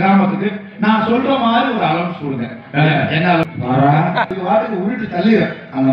கிராமத்துக்கு நான் சொல்ற மாதிரி ஒரு அளவு சொல்லுங்க. என்ன வாட்டுக்கு உருட்டு தள்ளிடுறேன். அந்த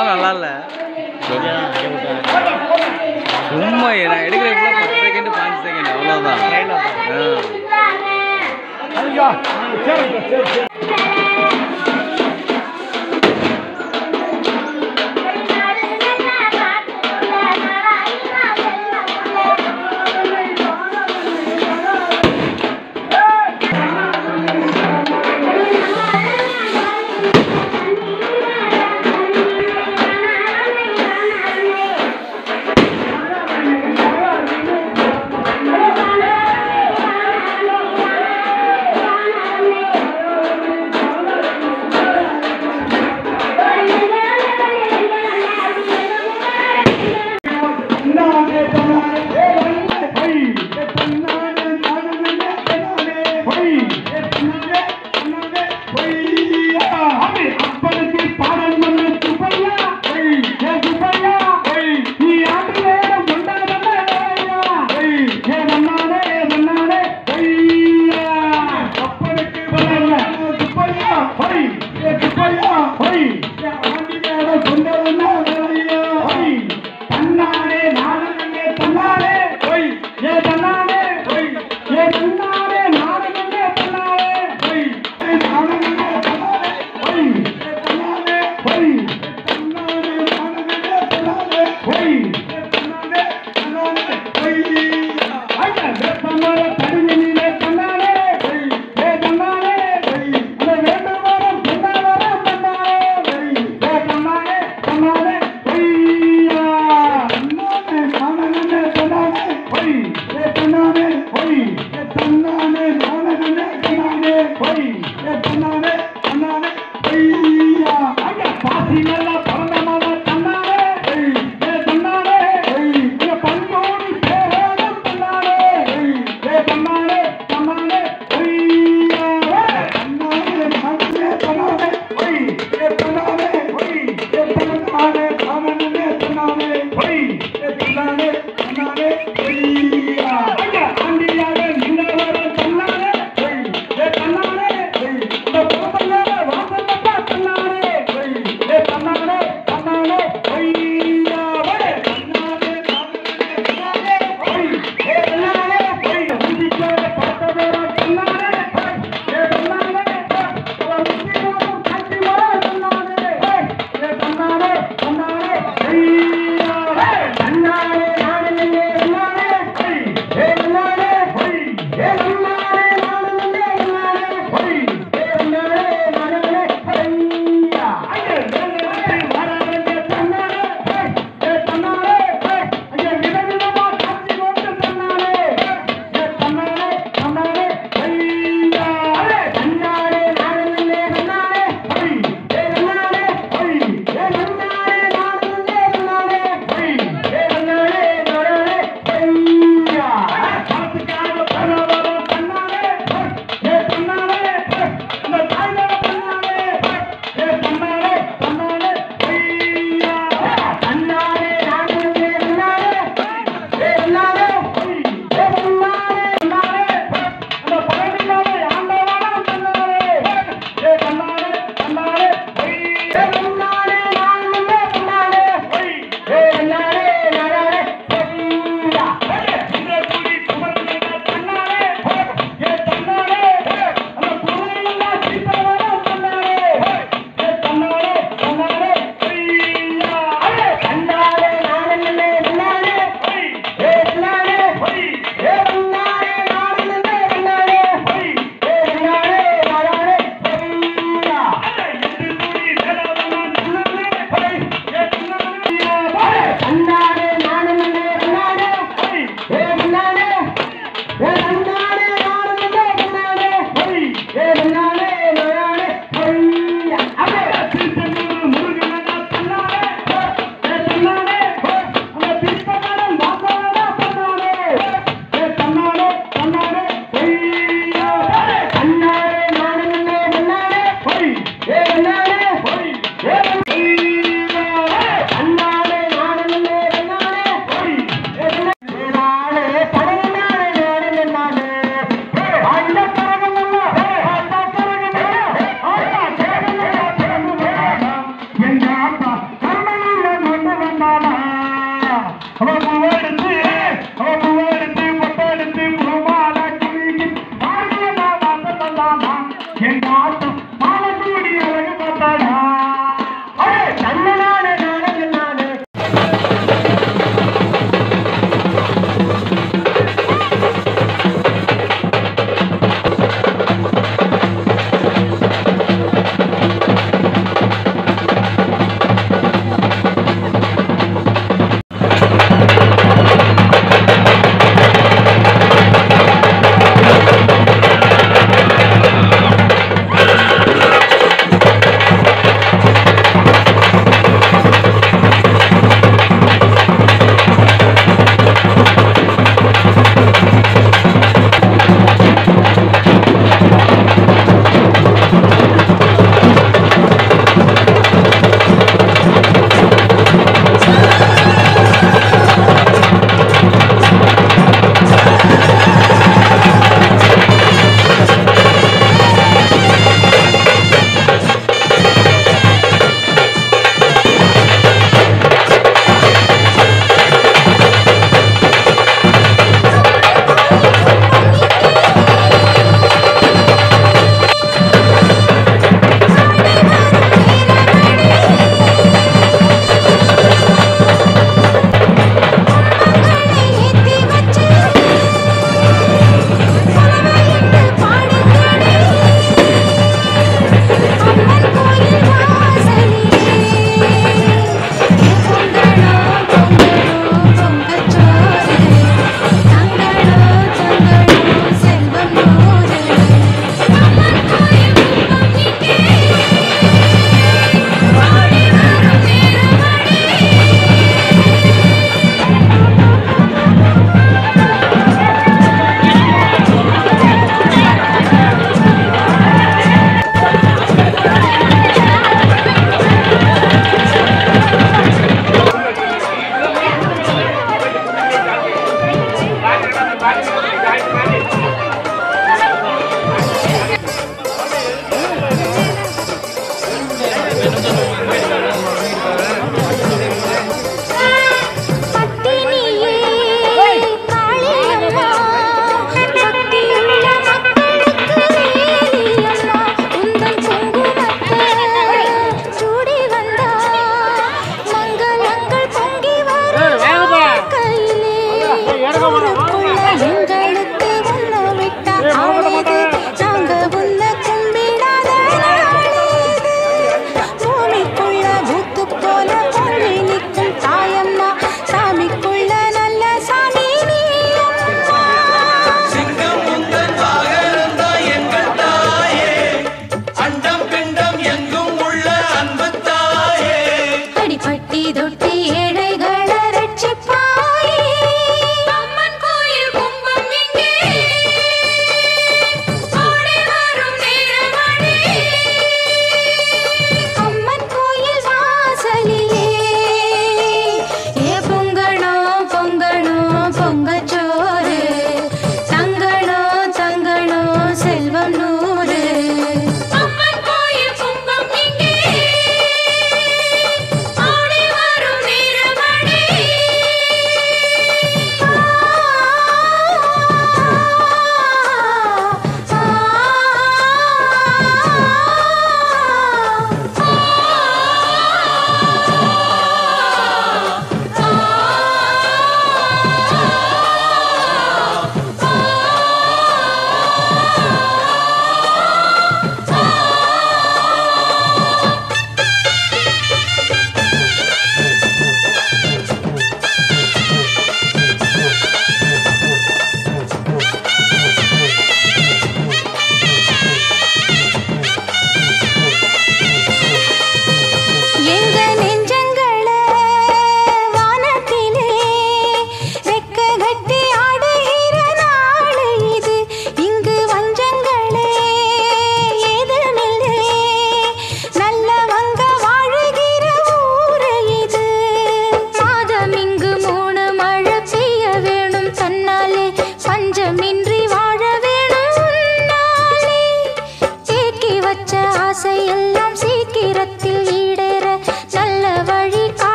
நல்லா இல்லை. சும்மா நான் எடுக்கிற பத்து செகண்ட் பாஞ்சு செகண்ட் அவ்வளோதான் Three. banana, please. Get banana, banana, banana, Amen.